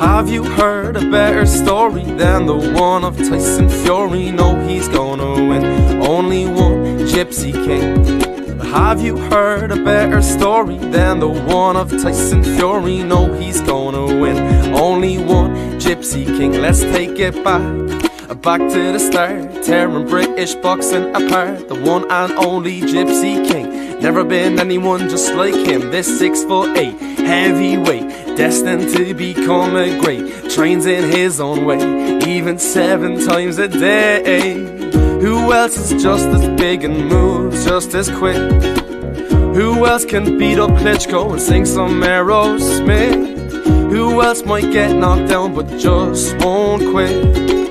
have you heard a better story than the one of Tyson Fury? No, he's gonna win. Only one Gypsy King. Have you heard a better story than the one of Tyson Fury? No, he's gonna win. Only one Gypsy King. Let's take it back. Back to the start, tearing British boxing apart. The one and only Gypsy King. Never been anyone just like him. This six foot eight heavyweight, destined to become a great. Trains in his own way, even seven times a day. Who else is just as big and moves just as quick? Who else can beat up Klitschko and sing some Aerosmith? Who else might get knocked down but just won't quit?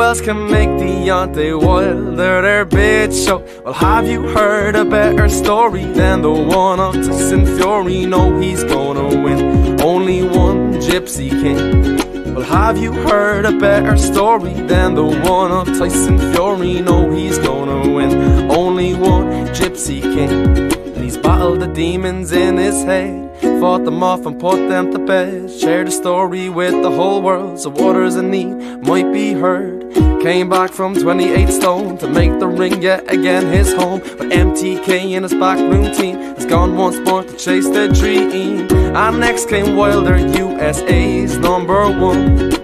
Else can make Deontay Wilder their bitch show? Well, have you heard a better story than the one of Tyson Fury? No, he's gonna win. Only one Gypsy King. Well, have you heard a better story than the one of Tyson Fury? No, he's gonna win. Only one Gypsy King. And he's battled the demons in his head. Fought them off and put them to bed. Shared a story with the whole world, so waters in need might be heard. Came back from 28 stone to make the ring yet again his home. But MTK in his backroom team has gone once more to chase the dream. And next came Wilder, USA's number one.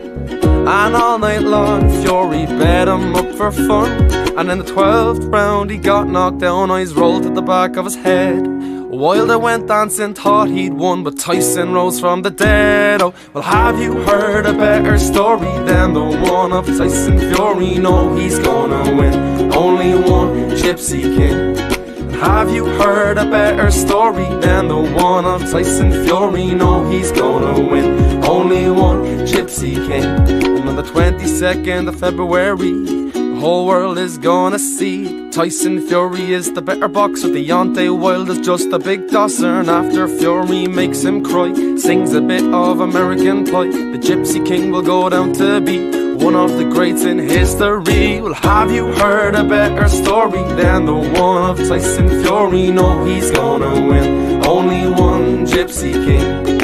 And all night long, Fury bet him up for fun. And in the 12th round, he got knocked down, eyes rolled to the back of his head. Wilder went dancing, thought he'd won, but Tyson rose from the dead. Oh, well, have you heard a better story than the one of Tyson Fury? No, he's gonna win. Only one Gypsy King. Have you heard a better story than the one of Tyson Fury? No, he's gonna win. Only one Gypsy King. And on the 22nd of February, whole world is gonna see Tyson Fury is the better boxer Deontay Wilder's just a big tosser. And after Fury makes him cry Sings a bit of American Pie The Gypsy King will go down to be One of the greats in history. Well, have you heard a better story Than the one of Tyson Fury? No, he's gonna win Only one Gypsy King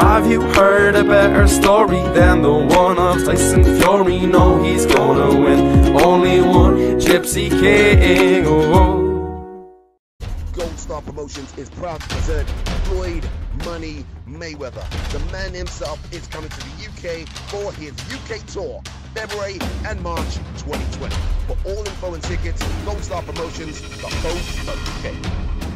have you heard a better story than the one of Tyson Fury? No, he's gonna win. Only one Gypsy King. Oh. Gold Star Promotions is proud to present Floyd Money Mayweather. The man himself is coming to the UK for his UK tour, February and March 2020. For all info and tickets, goldstarpromotions.co.uk.